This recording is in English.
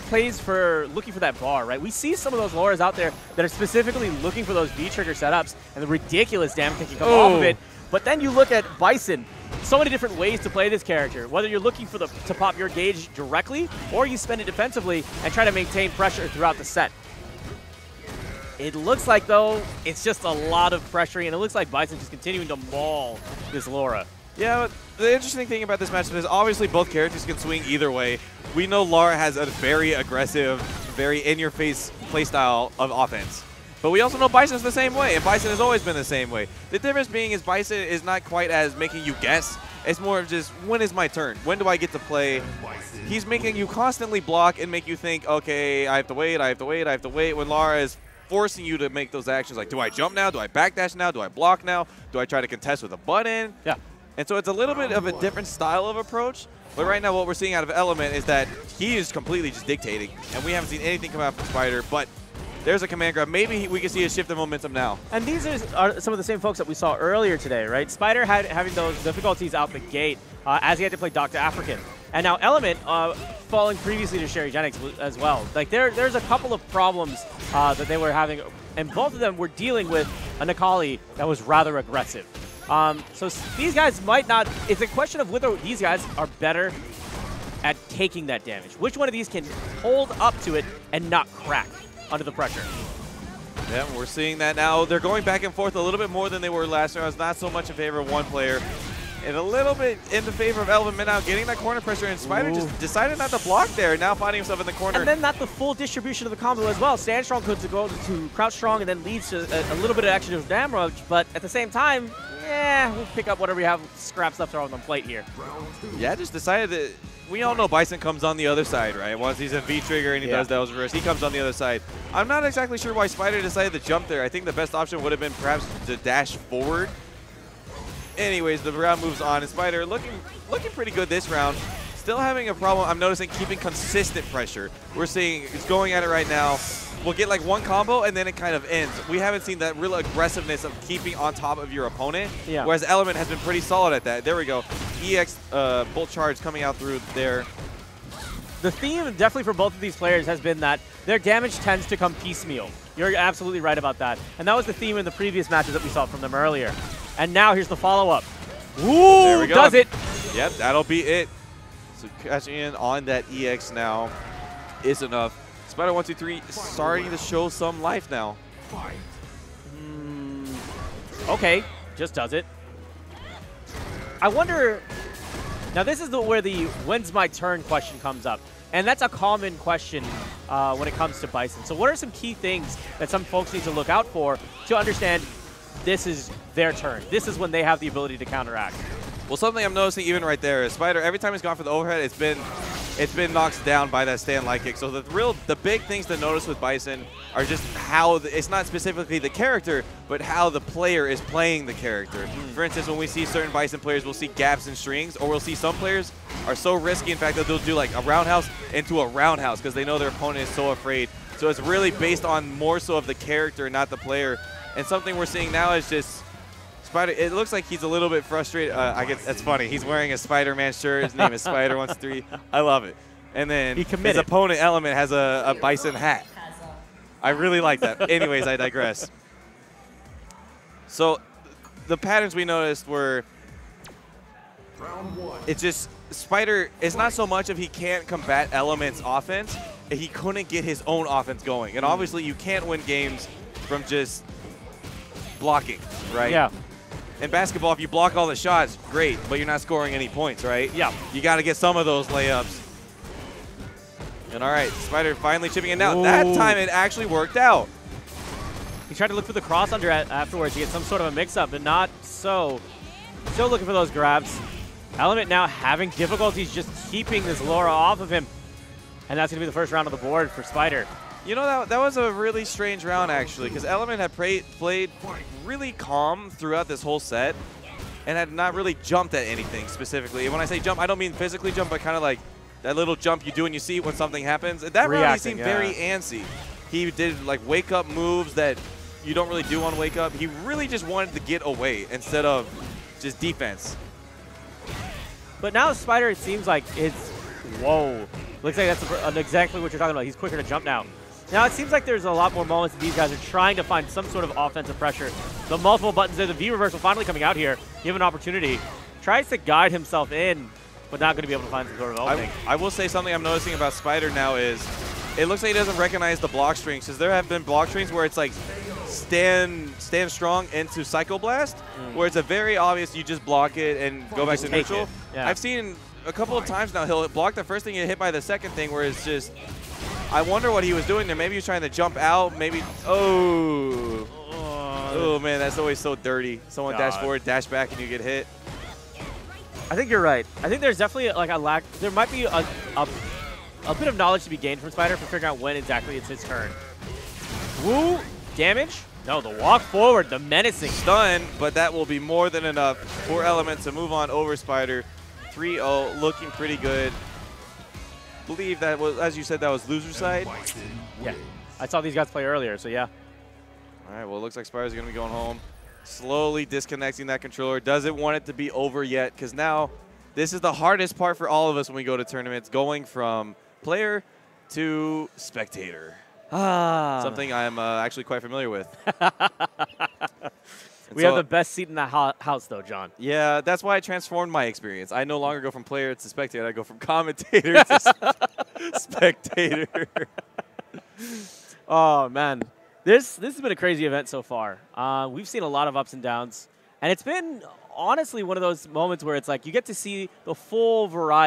plays for looking for that bar, right? We see some of those Lauras out there that are specifically looking for those V-trigger setups and the ridiculous damage that can come off of it. But then you look at Bison, so many different ways to play this character. Whether you're looking for the to pop your gauge directly, or you spend it defensively and try to maintain pressure throughout the set. It looks like, though, it's just a lot of pressuring, and it looks like Bison just continuing to maul this Laura. Yeah, the interesting thing about this matchup is obviously both characters can swing either way. We know Laura has a very aggressive, very in-your-face playstyle of offense. But we also know Bison's the same way, and Bison has always been the same way. The difference being is Bison is not quite as making you guess. It's more of just, when is my turn? When do I get to play? He's making you constantly block and make you think, okay, I have to wait, I have to wait, I have to wait. When Laura is forcing you to make those actions like, do I jump now? Do I backdash now? Do I block now? Do I try to contest with a button? Yeah. And so it's a little bit of a different style of approach. But right now what we're seeing out of Element is that he is completely just dictating. And we haven't seen anything come out from Spider. But there's a command grab. Maybe we can see a shift in momentum now. And these are, some of the same folks that we saw earlier today, right? Spider had having those difficulties out the gate uh, as he had to play Dr. African. And now Element uh, falling previously to Sherry Jennings as well. Like there, there's a couple of problems uh, that they were having, and both of them were dealing with a Necalli that was rather aggressive. Um, so these guys might not. It's a question of whether these guys are better at taking that damage. Which one of these can hold up to it and not crack under the pressure? Yeah, we're seeing that now. They're going back and forth a little bit more than they were last round. It's not so much in favor of one player. And a little bit in the favor of Element now, getting that corner pressure. And Spider Ooh. just decided not to block there. Now finding himself in the corner. And then not the full distribution of the combo as well. Stand strong could go to crouch strong and then leads to a, a little bit of extra damage, but at the same time, yeah, we'll pick up whatever we have scraps left on the plate here. Yeah, just decided that we all know Bison comes on the other side, right? Once he's in V trigger and he Yeah. does those reverse, he comes on the other side. I'm not exactly sure why Spider decided to jump there. I think the best option would have been perhaps to dash forward. Anyways, the round moves on, and Spider looking looking pretty good this round. Still having a problem, I'm noticing, keeping consistent pressure. We're seeing he's going at it right now. We'll get like one combo, and then it kind of ends. We haven't seen that real aggressiveness of keeping on top of your opponent, Yeah. whereas Element has been pretty solid at that. There we go. EX uh, Bolt Charge coming out through there. The theme definitely for both of these players has been that their damage tends to come piecemeal. You're absolutely right about that. And that was the theme in the previous matches that we saw from them earlier. And now here's the follow-up. Ooh, There we go. does it. Yep, that'll be it. So catching in on that EX now is enough. Spider 123 starting to show some life now. Mm, okay, just does it. I wonder. Now this is the where the when's my turn question comes up, and that's a common question uh, when it comes to Bison. So what are some key things that some folks need to look out for to understand this is their turn? This is when they have the ability to counteract. Well, something I'm noticing even right there is Spider, every time he's gone for the overhead, it's been it's been knocked down by that stand light kick. So the real the big things to notice with Bison are just how the, it's not specifically the character, but how the player is playing the character. Hmm. For instance, when we see certain Bison players, we'll see gaps and strings, or we'll see some players are so risky, in fact, that they'll do like a roundhouse into a roundhouse because they know their opponent is so afraid. So it's really based on more so of the character, not the player. And something we're seeing now is just Spider. It looks like he's a little bit frustrated. Uh, I guess that's funny. He's wearing a Spider-Man shirt. His name is Spider One Three. I love it. And then He his opponent Element has a, a bison hat. I really like that. Anyways, I digress. So the patterns we noticed were it's just Spider it's not so much if he can't combat Element's offense, he couldn't get his own offense going. And obviously you can't win games from just blocking, right? Yeah. In basketball, if you block all the shots, great, but you're not scoring any points, right? Yeah. You got to get some of those layups. And all right, Spider finally chipping in now. That time it actually worked out. He tried to look for the cross under afterwards to get some sort of a mix-up, but not so. Still looking for those grabs. Element now having difficulties just keeping this Laura off of him. And that's going to be the first round of the board for Spider. You know, that, that was a really strange round, actually, because Element had played really calm throughout this whole set and had not really jumped at anything specifically. And when I say jump, I don't mean physically jump, but kind of like that little jump you do and you see when something happens. That round, he seemed yeah. very antsy. He did like wake up moves that you don't really do on wake up. He really just wanted to get away instead of just defense. But now Spider, it seems like it's, whoa. Looks like that's exactly what you're talking about. He's quicker to jump now. Now, it seems like there's a lot more moments that these guys are trying to find some sort of offensive pressure. The multiple buttons there, the V reversal finally coming out here, give an opportunity. Tries to guide himself in, but not going to be able to find some sort of opening. I, I will say something I'm noticing about Spider now is it looks like he doesn't recognize the block strings because there have been block strings where it's like stand stand strong into Psycho Blast, Mm. where it's a very obvious you just block it and go back to neutral. yeah. I've seen a couple of times now he'll block the first thing and hit by the second thing where it's just I wonder what he was doing there. Maybe he was trying to jump out. Maybe oh oh, oh man, that's always so dirty. Someone dash forward, dash back, and you get hit. I think you're right. I think there's definitely like a lack. There might be a, a, a bit of knowledge to be gained from Spider for figuring out when exactly it's his turn. Woo damage? No, the walk forward, the menacing. Stun, but that will be more than enough for Element to move on over Spider. 3-0, looking pretty good. Believe that was, as you said, that was loser side. Yeah, I saw these guys play earlier, so yeah. All right, well, it looks like Spider's going to be going home. Slowly disconnecting that controller. Doesn't want it to be over yet, because now this is the hardest part for all of us when we go to tournaments, going from player to spectator. Ah, Something I'm uh, actually quite familiar with. We so- have the best seat in the ho- house, though, John. Yeah, that's why I transformed my experience. I no longer go from player to spectator. I go from commentator to spectator. Oh man, this this has been a crazy event so far. Uh, we've seen a lot of ups and downs, and it's been honestly one of those moments where it's like you get to see the full variety.